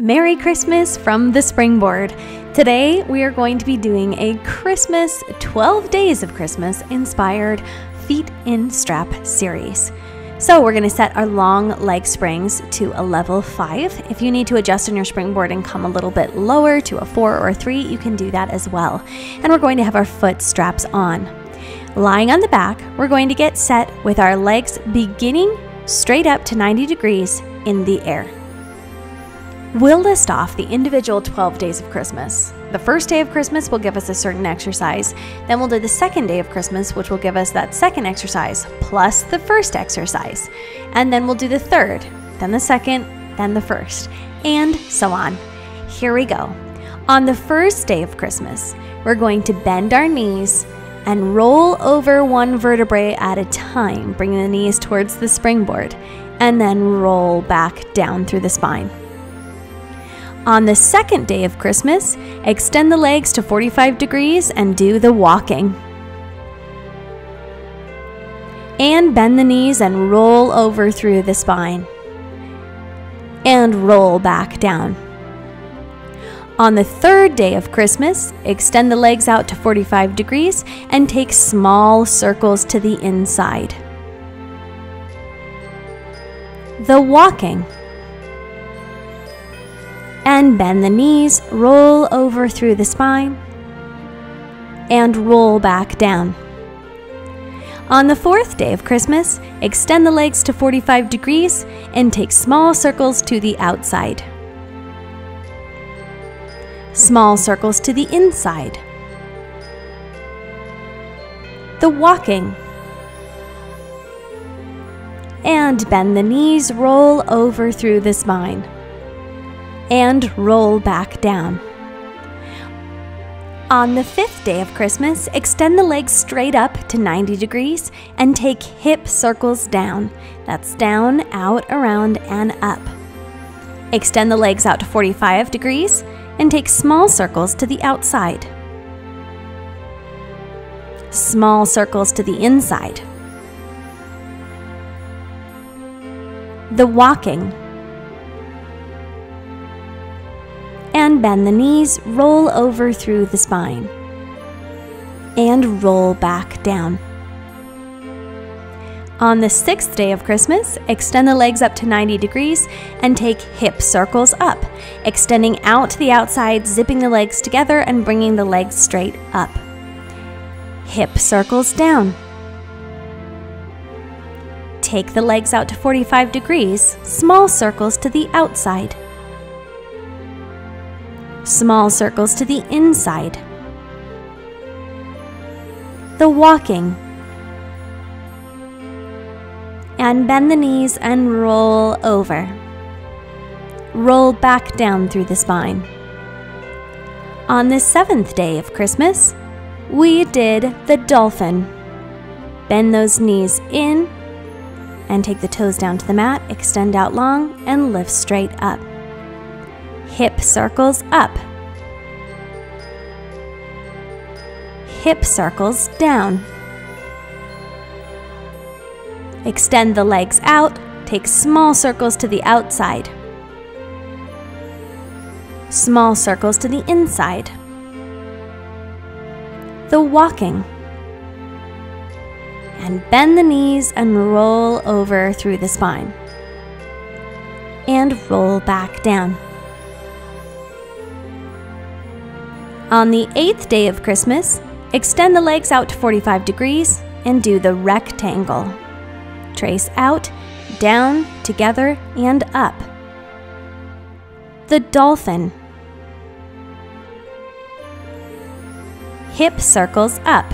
Merry Christmas from the Springboard. Today we are going to be doing a Christmas 12 Days of Christmas inspired feet in strap series. So we're going to set our long leg springs to a level 5. If you need to adjust on your springboard and come a little bit lower to a 4 or a 3, you can do that as well. And we're going to have our foot straps on. Lying on the back, we're going to get set with our legs beginning straight up to 90 degrees in the air. We'll list off the individual 12 days of Christmas. The first day of Christmas will give us a certain exercise. Then we'll do the second day of Christmas, which will give us that second exercise plus the first exercise. And then we'll do the third, then the second, then the first, and so on. Here we go. On the first day of Christmas, we're going to bend our knees and roll over one vertebrae at a time, bringing the knees towards the springboard, and then roll back down through the spine. On the second day of Christmas, extend the legs to 45 degrees and do the walking. And bend the knees and roll over through the spine. And roll back down. On the third day of Christmas, extend the legs out to 45 degrees and take small circles to the inside. The walking and bend the knees, roll over through the spine, and roll back down. On the fourth day of Christmas, extend the legs to 45 degrees and take small circles to the outside. Small circles to the inside. The walking. And bend the knees, roll over through the spine and roll back down. On the fifth day of Christmas, extend the legs straight up to 90 degrees and take hip circles down. That's down, out, around, and up. Extend the legs out to 45 degrees and take small circles to the outside. Small circles to the inside. The walking bend the knees, roll over through the spine, and roll back down. On the sixth day of Christmas, extend the legs up to 90 degrees and take hip circles up, extending out to the outside, zipping the legs together and bringing the legs straight up. Hip circles down. Take the legs out to 45 degrees, small circles to the outside small circles to the inside. The walking. And bend the knees and roll over. Roll back down through the spine. On the seventh day of Christmas, we did the dolphin. Bend those knees in and take the toes down to the mat, extend out long, and lift straight up hip circles up, hip circles down. Extend the legs out, take small circles to the outside, small circles to the inside. The walking. And bend the knees and roll over through the spine. And roll back down. On the eighth day of Christmas, extend the legs out to 45 degrees and do the rectangle. Trace out, down, together, and up. The dolphin. Hip circles up.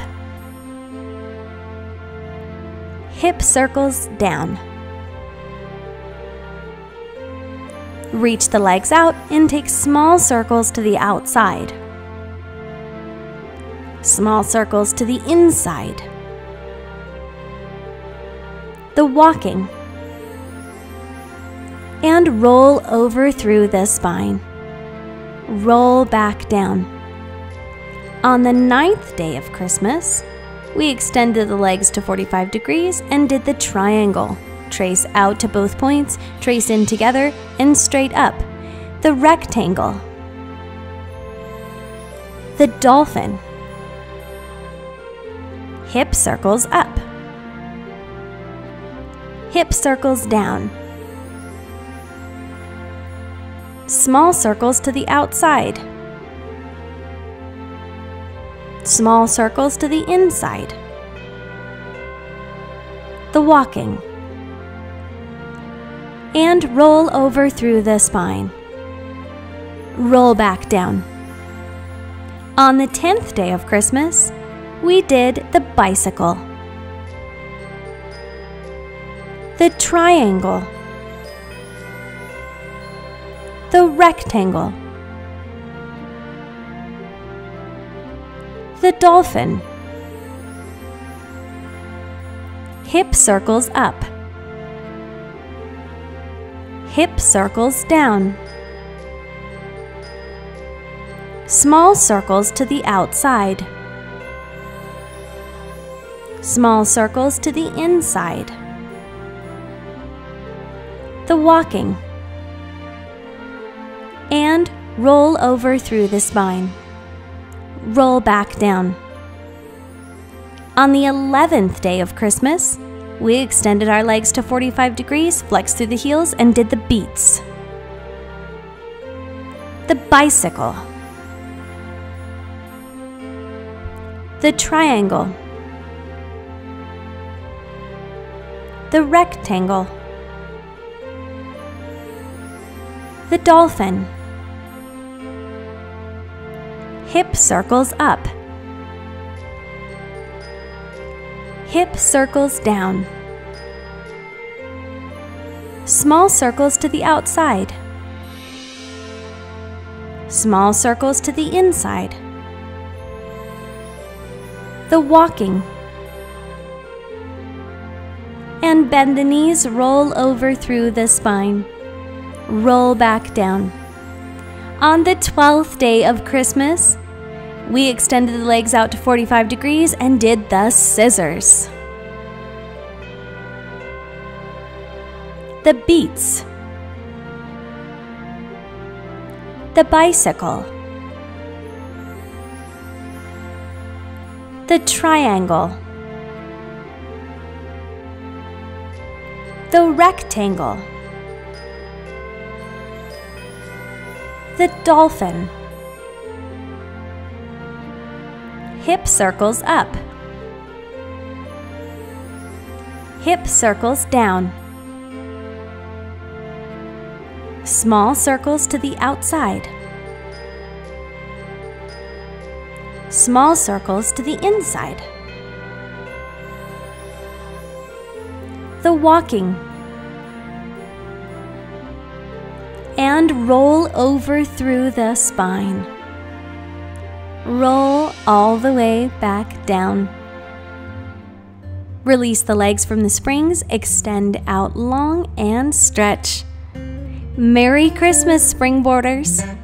Hip circles down. Reach the legs out and take small circles to the outside small circles to the inside. The walking. And roll over through the spine. Roll back down. On the ninth day of Christmas, we extended the legs to 45 degrees and did the triangle. Trace out to both points, trace in together, and straight up. the rectangle, the dolphin, hip circles up, hip circles down, small circles to the outside, small circles to the inside, the walking, and roll over through the spine. Roll back down. On the 10th day of Christmas, we did the bicycle, the triangle, the rectangle, the dolphin, hip circles up, hip circles down, small circles to the outside, small circles to the inside, the walking, and roll over through the spine. Roll back down. On the 11th day of Christmas, we extended our legs to 45 degrees, flexed through the heels, and did the beats. The bicycle. The triangle. The rectangle. The dolphin. Hip circles up. Hip circles down. Small circles to the outside. Small circles to the inside. The walking. And bend the knees, roll over through the spine. Roll back down. On the 12th day of Christmas, we extended the legs out to 45 degrees and did the scissors. The beats. The bicycle. The triangle. The rectangle. The dolphin. Hip circles up. Hip circles down. Small circles to the outside. Small circles to the inside. The walking. And roll over through the spine. Roll all the way back down. Release the legs from the springs, extend out long, and stretch. Merry Christmas, springboarders!